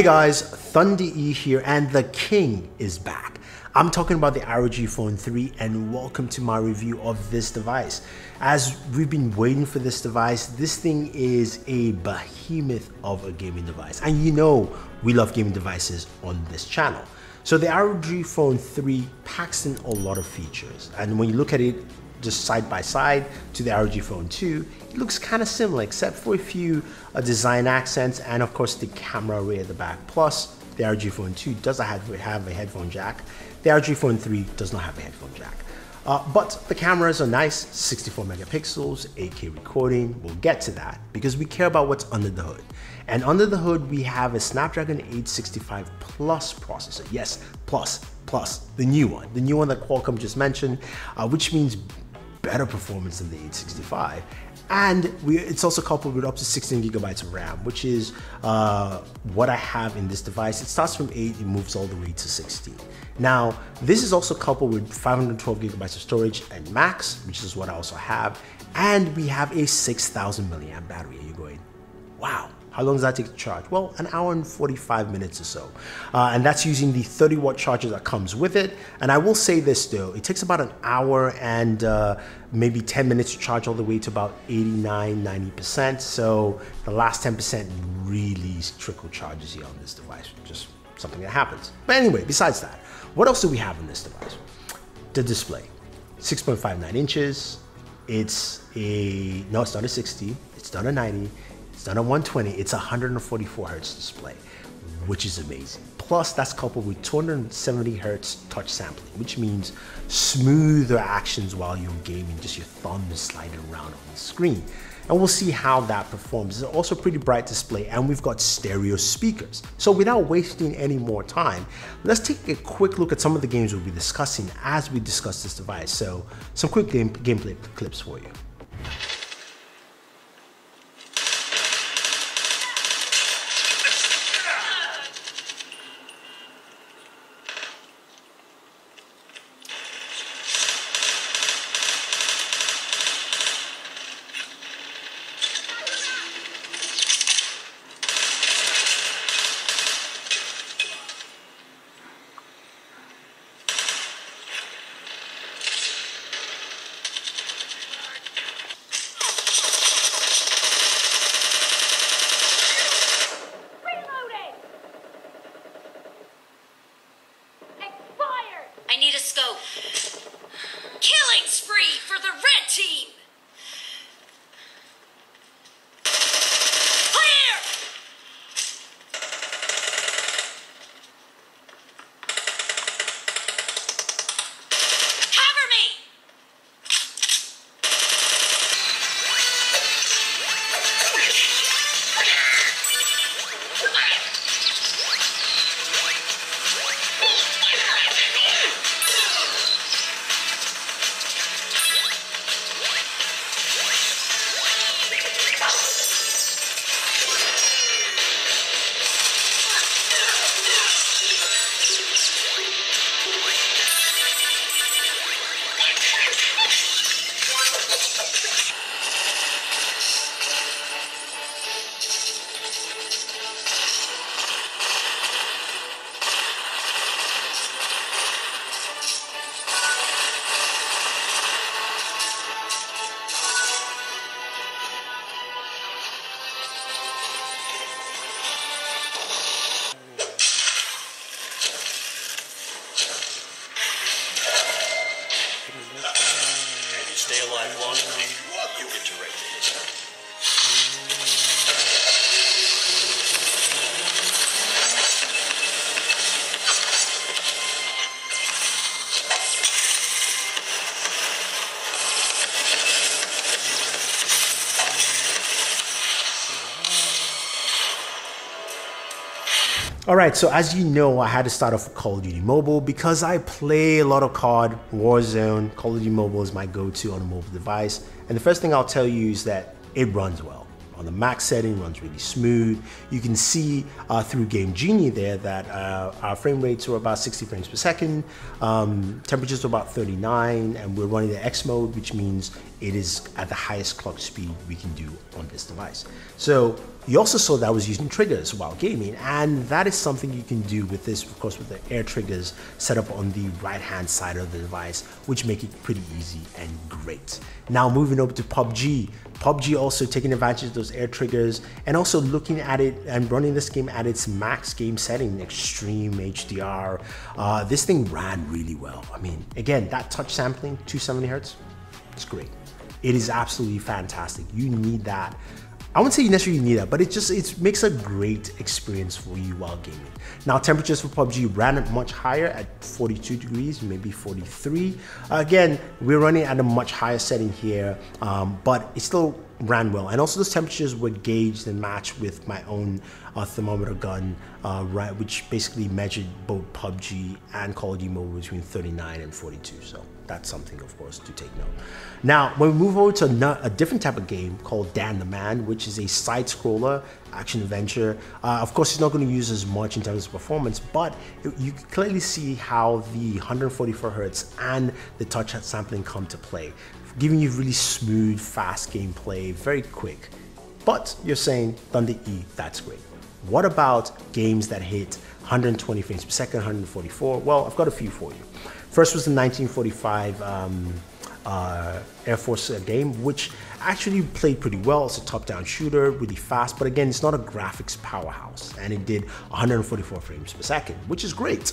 Hey guys, Thunder E here and the king is back. I'm talking about the ROG Phone 3 and welcome to my review of this device. As we've been waiting for this device, this thing is a behemoth of a gaming device. And you know we love gaming devices on this channel. So the ROG Phone 3 packs in a lot of features. And when you look at it just side by side to the ROG Phone 2, it looks kind of similar except for a few uh, design accents and of course the camera array at the back. Plus, the ROG Phone 2 does have, have a headphone jack. The ROG Phone 3 does not have a headphone jack. Uh, but the cameras are nice, 64 megapixels, 8K recording. We'll get to that because we care about what's under the hood. And under the hood, we have a Snapdragon 865 Plus processor. Yes, plus, plus, the new one. The new one that Qualcomm just mentioned, uh, which means better performance than the 865 and we, it's also coupled with up to 16 gigabytes of RAM, which is uh, what I have in this device. It starts from 8, it moves all the way to 16. Now, this is also coupled with 512 gigabytes of storage and max, which is what I also have, and we have a 6000 milliamp battery. You're going, wow, how long does that take to charge? Well, an hour and 45 minutes or so. Uh, and that's using the 30 watt charger that comes with it. And I will say this though, it takes about an hour and uh, maybe 10 minutes to charge all the way to about 89, 90%. So the last 10% really trickle charges you on this device, just something that happens. But anyway, besides that, what else do we have in this device? The display, 6.59 inches. It's a, no, it's not a 60, it's not a 90, it's not a 120, it's a 144 hertz display, which is amazing. Plus, that's coupled with 270 hertz touch sampling, which means smoother actions while you're gaming, just your thumb is sliding around on the screen. And we'll see how that performs. It's also a pretty bright display and we've got stereo speakers. So without wasting any more time, let's take a quick look at some of the games we'll be discussing as we discuss this device. So some quick game, gameplay clips for you. Stay alive long enough, you get to write the All right, so as you know, I had to start off with Call of Duty Mobile because I play a lot of COD, Warzone. Call of Duty Mobile is my go-to on a mobile device. And the first thing I'll tell you is that it runs well. On the max setting, runs really smooth. You can see uh, through Game Genie there that uh, our frame rates are about 60 frames per second, um, temperatures are about 39, and we're running the X mode, which means it is at the highest clock speed we can do on this device. So You also saw that I was using triggers while gaming, and that is something you can do with this, of course, with the air triggers set up on the right hand side of the device, which make it pretty easy and great. Now, moving over to PUBG. PUBG also taking advantage of those air triggers and also looking at it and running this game at its max game setting, extreme HDR. Uh, this thing ran really well. I mean, again, that touch sampling, 270 hertz, it's great. It is absolutely fantastic. You need that I wouldn't say you necessarily need that, but it just it makes a great experience for you while gaming. Now temperatures for PUBG ran much higher at 42 degrees, maybe 43. again, we're running at a much higher setting here, um, but it still ran well. And also those temperatures were gauged and matched with my own uh, thermometer gun, uh, right, which basically measured both PUBG and Call of Duty Mobile between 39 and 42. So that's something, of course, to take note. Now, when we move over to a, different type of game called Dan the Man, which is a side scroller action adventure, uh, of course, it's not going to use as much in terms of performance, but it, you can clearly see how the 144 hertz and the touch sampling come to play giving you really smooth, fast gameplay, very quick. But you're saying Thunder E, that's great. What about games that hit 120 frames per second, 144? Well, I've got a few for you. First was the 1945 um, uh, Air Force uh, game, which actually played pretty well. It's a top-down shooter, really fast, but again, it's not a graphics powerhouse, and it did 144 frames per second, which is great.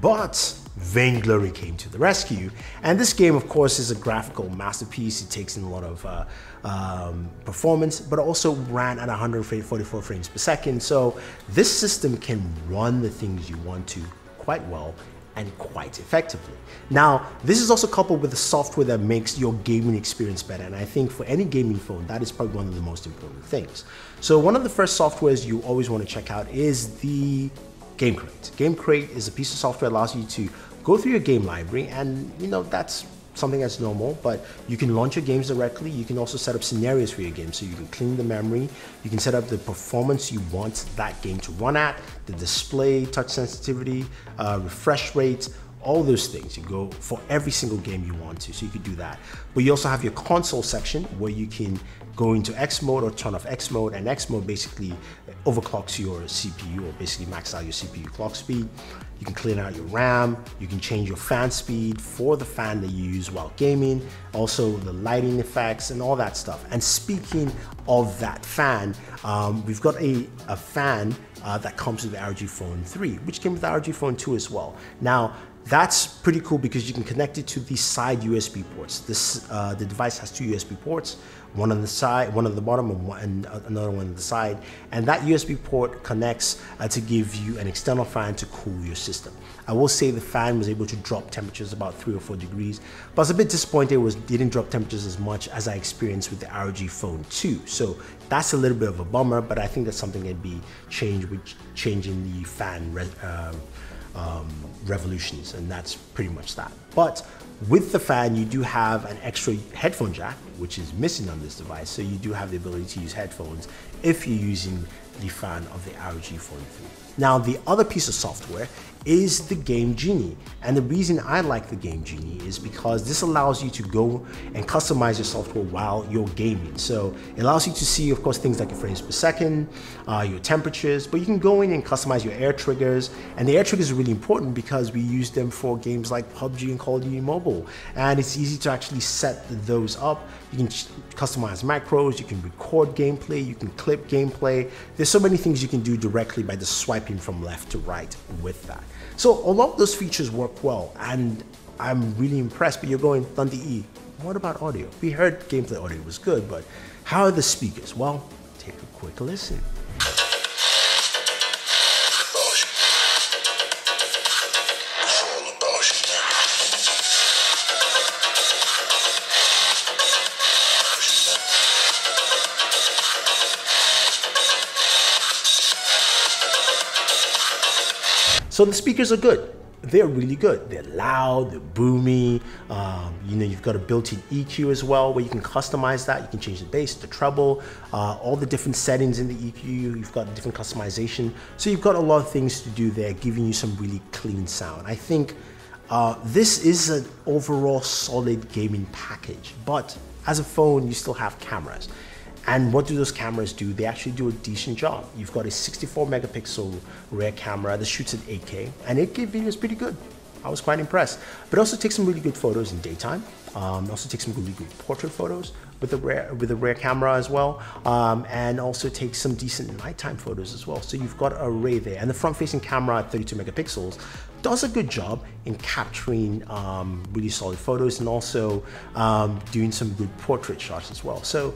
But Vainglory came to the rescue. And this game, of course, is a graphical masterpiece. It takes in a lot of uh, um, performance, but also ran at 144 frames per second. So this system can run the things you want to quite well and quite effectively. Now, this is also coupled with the software that makes your gaming experience better. And I think for any gaming phone, that is probably one of the most important things. So one of the first softwares you always want to check out is the Game Crate. Game Crate is a piece of software that allows you to go through your game library and you know that's something that's normal, but you can launch your games directly. You can also set up scenarios for your game. So you can clean the memory, you can set up the performance you want that game to run at, the display, touch sensitivity, uh, refresh rates, all those things. You go for every single game you want to, so you could do that. But you also have your console section where you can go into X mode or turn off X mode, and X mode basically overclocks your CPU or basically max out your CPU clock speed. You can clean out your RAM, you can change your fan speed for the fan that you use while gaming, also the lighting effects and all that stuff. And speaking of that fan, um, we've got a, a fan uh, that comes with the ROG Phone 3, which came with the ROG Phone 2 as well. Now, that's pretty cool because you can connect it to the side USB ports. This uh, the device has two USB ports, one on the side, one on the bottom, and, one, and another one on the side. And that USB port connects uh, to give you an external fan to cool your system. I will say the fan was able to drop temperatures about three or four degrees, but I was a bit disappointed it was didn't drop temperatures as much as I experienced with the ROG Phone 2. So that's a little bit of a bummer, but I think that's something that'd be changed with changing the fan. Uh, um, revolutions, and that's pretty much that. But with the fan, you do have an extra headphone jack, which is missing on this device, so you do have the ability to use headphones if you're using the fan of the ROG Phone 3. Now, the other piece of software is the Game Genie. And the reason I like the Game Genie is because this allows you to go and customize your software while you're gaming. So it allows you to see, of course, things like your frames per second, uh, your temperatures, but you can go in and customize your air triggers. And the air triggers are really important because we use them for games like PUBG and Call of Duty Mobile. And it's easy to actually set those up. You can customize macros, you can record gameplay, you can clip gameplay. There's so many things you can do directly by just swiping from left to right with that. So a lot of those features work well, and I'm really impressed. But you're going Thunder E. What about audio? We heard gameplay audio was good, but how are the speakers? Well, take a quick listen. So the speakers are good. They're really good. They're loud, they're boomy. Um, you know, you've got a built-in EQ as well, where you can customize that. You can change the bass, the treble, uh, all the different settings in the EQ. You've got different customization. So you've got a lot of things to do there, giving you some really clean sound. I think uh, this is an overall solid gaming package, but as a phone, you still have cameras. And what do those cameras do? They actually do a decent job. You've got a 64 megapixel rear camera that shoots at 8K, and 8K video is pretty good. I was quite impressed. But also takes some really good photos in daytime. Um, also takes some really good portrait photos with a rare with a rear camera as well, um, and also takes some decent nighttime photos as well. So you've got an array there, and the front-facing camera at 32 megapixels does a good job in capturing um, really solid photos and also um, doing some good portrait shots as well. So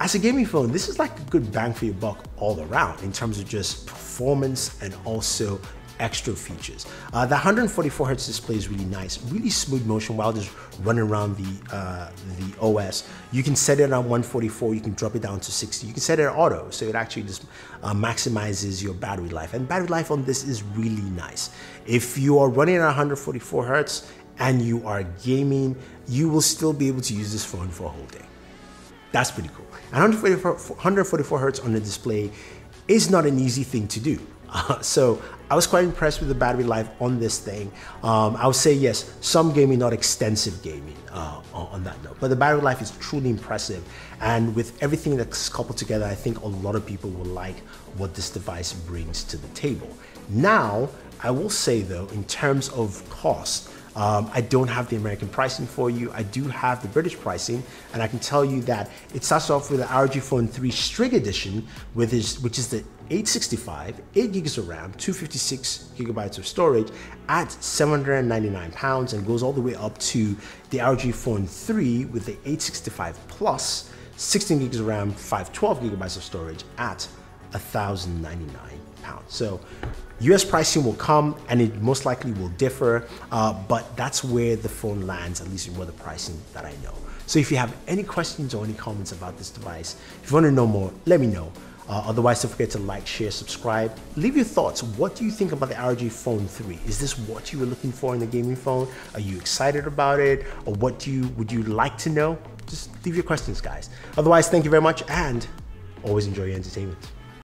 as a gaming phone, this is like a good bang for your buck all around in terms of just performance and also extra features. Uh, the 144 hertz display is really nice, really smooth motion while just running around the uh, the OS. You can set it on 144, you can drop it down to 60. You can set it auto, so it actually just uh, maximizes your battery life. And battery life on this is really nice. If you are running at 144 hertz and you are gaming, you will still be able to use this phone for a whole day. That's pretty cool. 144, 144 hertz on the display is not an easy thing to do. Uh, so I was quite impressed with the battery life on this thing. Um, I would say yes, some gaming, not extensive gaming uh, on that note, but the battery life is truly impressive. And with everything that's coupled together, I think a lot of people will like what this device brings to the table. Now, I will say though, in terms of cost, um, I don't have the American pricing for you. I do have the British pricing, and I can tell you that it starts off with the ROG Phone 3 Strix Edition, with his, which is the 865, 8 gigs of RAM, 256 gigabytes of storage at 799 pounds, and goes all the way up to the ROG Phone 3 with the 865 Plus, 16 gigs of RAM, 512 gigabytes of storage at 1099 pounds. So US pricing will come and it most likely will differ, uh, but that's where the phone lands, at least with the pricing that I know. So if you have any questions or any comments about this device, if you want to know more, let me know. Uh, otherwise, don't forget to like, share, subscribe. Leave your thoughts. What do you think about the ROG Phone 3? Is this what you were looking for in a gaming phone? Are you excited about it? Or what do you would you like to know? Just leave your questions, guys. Otherwise, thank you very much and always enjoy your entertainment.